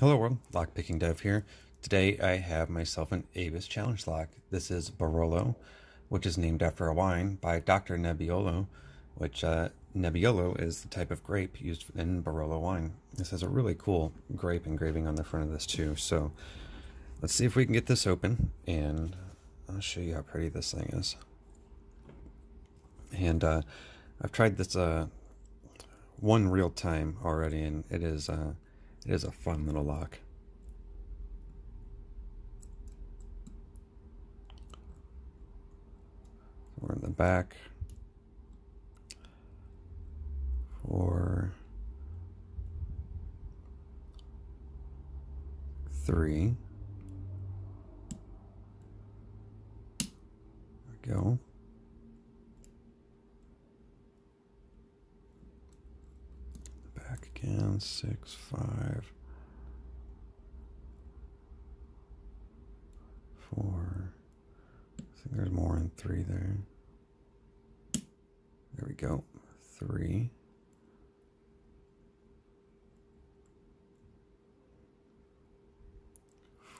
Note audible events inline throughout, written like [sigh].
Hello world, Lockpicking Dev here. Today I have myself an Avis challenge lock. This is Barolo, which is named after a wine by Dr. Nebbiolo, which uh, Nebbiolo is the type of grape used in Barolo wine. This has a really cool grape engraving on the front of this too. So let's see if we can get this open and I'll show you how pretty this thing is. And uh, I've tried this uh, one real time already and it is uh, it is a fun little lock. we're in the back for three. There we go. Again, six, five, four. I think there's more in three there. There we go. Three.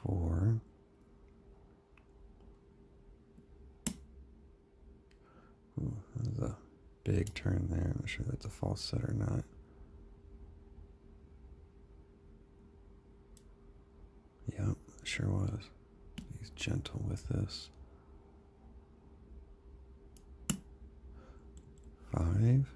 Four. Ooh, there's a big turn there. I'm not sure that's a false set or not. Yep, sure was. He's gentle with this. Five.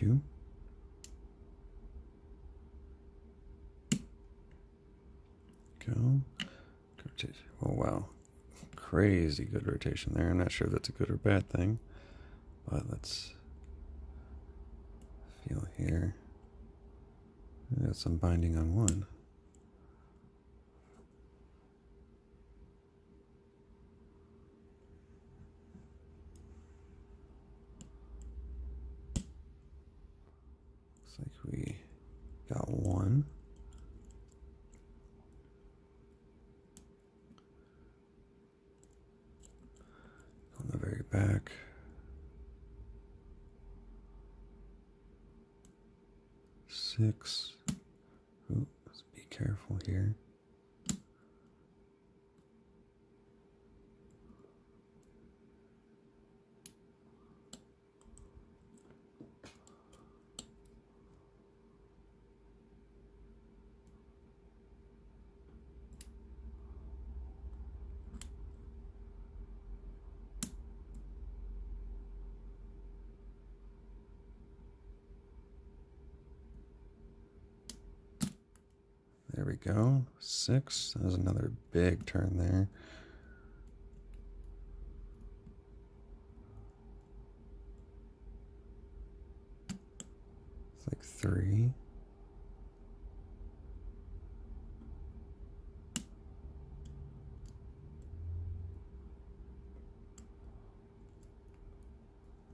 Two. Go. Oh, wow. Crazy good rotation there. I'm not sure if that's a good or bad thing, but let's feel here. got some binding on one. Looks like we got one. On the very back. Six. Be careful here. There we go. Six. That was another big turn there. It's like three.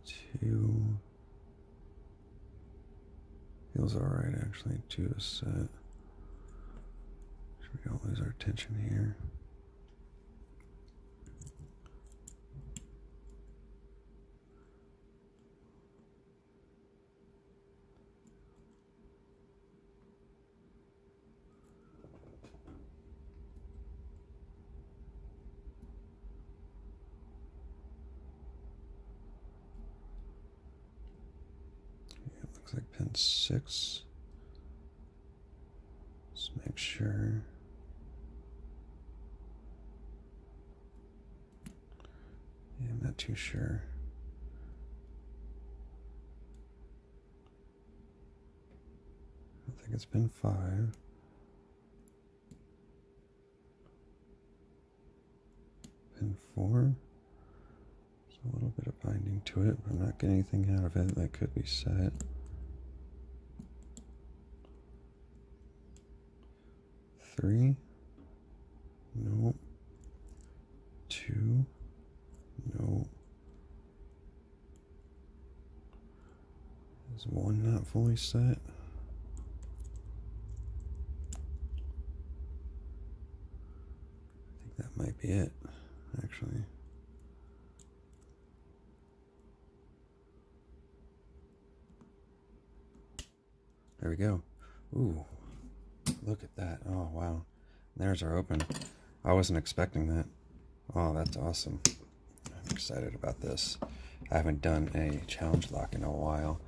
Two. Feels alright actually. Two to set. We don't lose our tension here. it looks like pin six. Let's make sure. Yeah, I'm too sure. I think it's been five. Pin four. There's a little bit of binding to it, but I'm not getting anything out of it that could be set. Three. No. Two. No. One not fully set? I think that might be it, actually. There we go. Ooh, look at that. Oh, wow. There's our open. I wasn't expecting that. Oh, that's awesome. I'm excited about this. I haven't done a challenge lock in a while.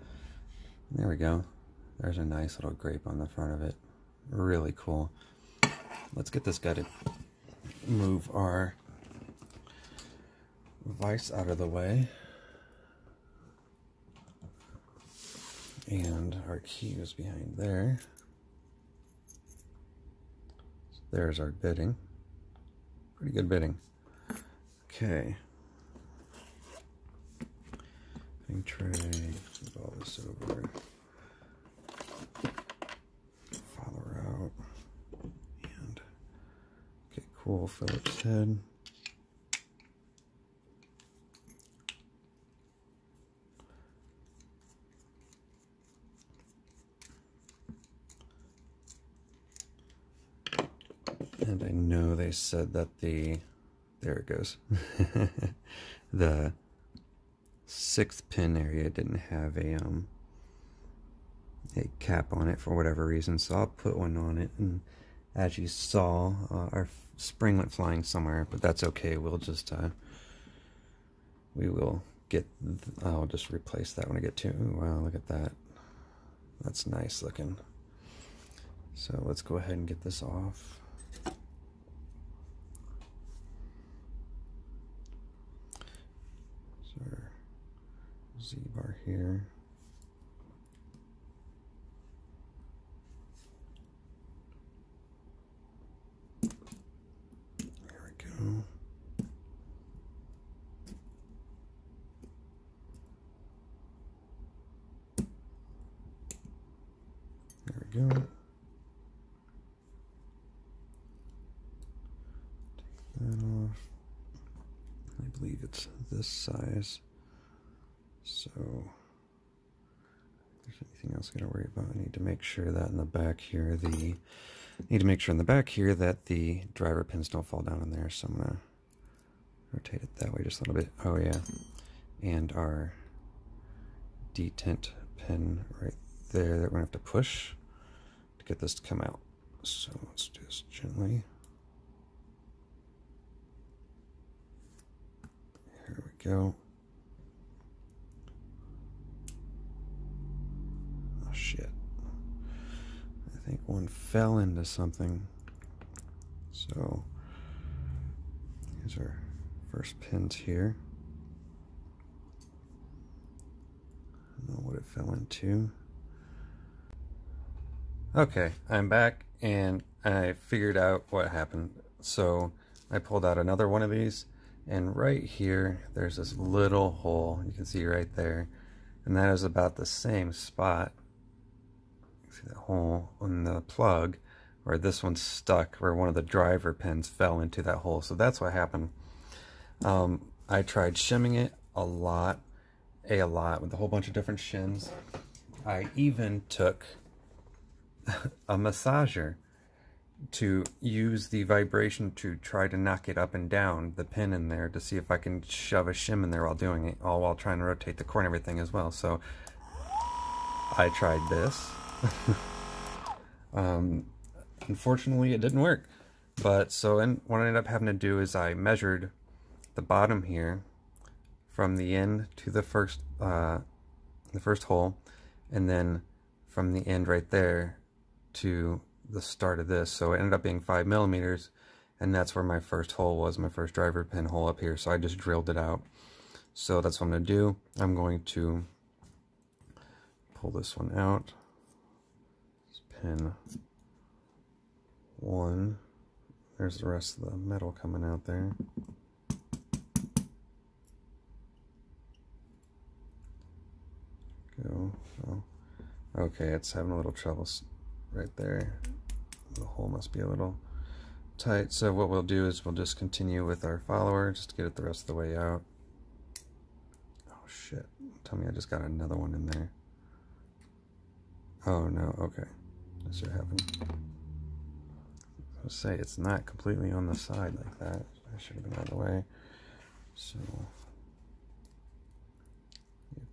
There we go. There's a nice little grape on the front of it. Really cool. Let's get this guy to move our vise out of the way. And our key is behind there. There's our bitting. Pretty good bitting. Okay. Thing tray, move all this over. Follow out. And, okay, cool, Phillips head. And I know they said that the, there it goes, [laughs] the sixth pin area didn't have a, um, a cap on it for whatever reason, so I'll put one on it. And as you saw, uh, our spring went flying somewhere, but that's okay. We'll just, uh, we will get, I'll just replace that when I get to, ooh, wow, look at that. That's nice looking. So let's go ahead and get this off. Z-bar here. There we go. There we go. Take that off. I believe it's this size. So, if there's anything else I gotta worry about, I need to make sure that in the back here, the I need to make sure in the back here that the driver pins don't fall down in there. So I'm gonna rotate it that way just a little bit. Oh yeah, and our detent pin right there that we're gonna have to push to get this to come out. So let's do this gently. Here we go. shit. I think one fell into something. So, here's our first pins here. I don't know what it fell into. Okay, I'm back and I figured out what happened. So, I pulled out another one of these and right here there's this little hole you can see right there and that is about the same spot see that hole in the plug where this one's stuck where one of the driver pins fell into that hole. So that's what happened. Um, I tried shimming it a lot a, lot with a whole bunch of different shims. I even took [laughs] a massager to use the vibration to try to knock it up and down the pin in there to see if I can shove a shim in there while doing it all while trying to rotate the core and everything as well. So I tried this [laughs] um, unfortunately, it didn't work. But so and what I ended up having to do is I measured the bottom here from the end to the first uh, the first hole, and then from the end right there to the start of this. So it ended up being five millimeters, and that's where my first hole was, my first driver pin hole up here. So I just drilled it out. So that's what I'm going to do. I'm going to pull this one out pin one. There's the rest of the metal coming out there. Go. Oh. Okay, it's having a little trouble right there. The hole must be a little tight. So what we'll do is we'll just continue with our follower just to get it the rest of the way out. Oh shit. Tell me I just got another one in there. Oh no, okay. That should happen. I say it's not completely on the side like that. I should have been out of the way. So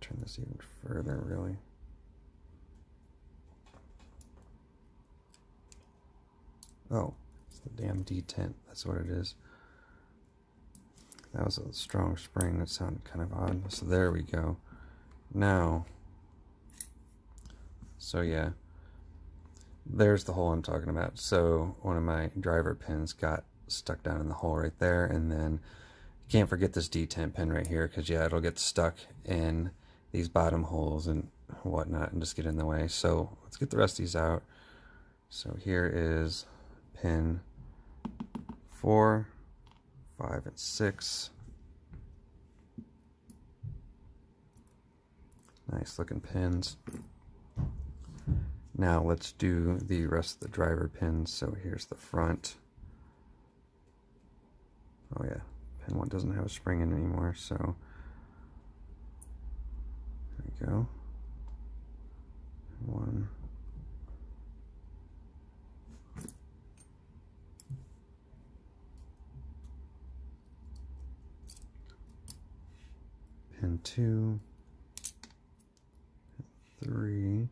turn this even further really. Oh, it's the damn detent. That's what it is. That was a strong spring. That sounded kind of odd. So there we go. Now, so yeah, there's the hole I'm talking about. So one of my driver pins got stuck down in the hole right there. And then you can't forget this detent pin right here because yeah, it'll get stuck in these bottom holes and whatnot and just get in the way. So let's get the rest of these out. So here is pin four, five, and six. Nice looking pins. Now let's do the rest of the driver pins. So here's the front. Oh yeah, pin one doesn't have a spring in anymore, so there we go. One. Pin two. Pin three.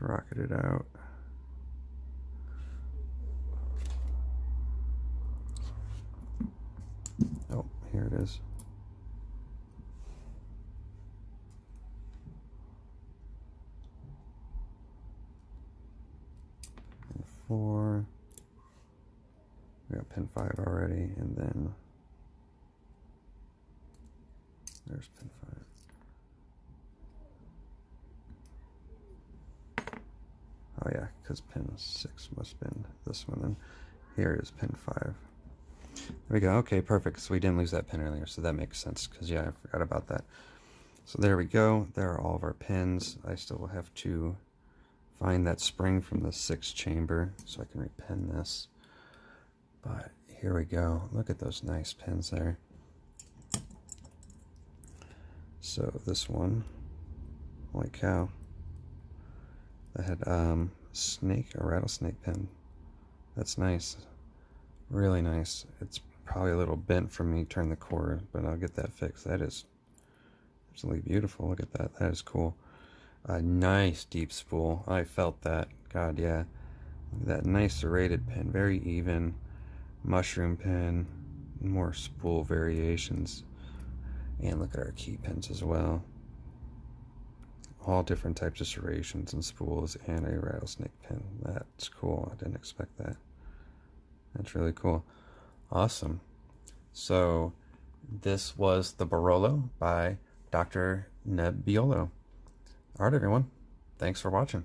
Rocket it out. Oh, here it is. Four. We got pin five already, and then there's pin five. Oh yeah, because pin 6 must been this one then. Here is pin 5. There we go. Okay, perfect. So we didn't lose that pin earlier, so that makes sense because, yeah, I forgot about that. So there we go. There are all of our pins. I still have to find that spring from the sixth chamber so I can repin this. But here we go. Look at those nice pins there. So this one, holy cow that had um, snake, a rattlesnake pin. That's nice. Really nice. It's probably a little bent from me turning the cord, but I'll get that fixed. That is absolutely beautiful. Look at that. That is cool. A nice deep spool. I felt that. God, yeah. that nice serrated pin. Very even. Mushroom pin. More spool variations. And look at our key pins as well all different types of serrations and spools and a rattlesnake pin. That's cool. I didn't expect that. That's really cool. Awesome. So this was the Barolo by Dr. Nebbiolo. All right, everyone. Thanks for watching.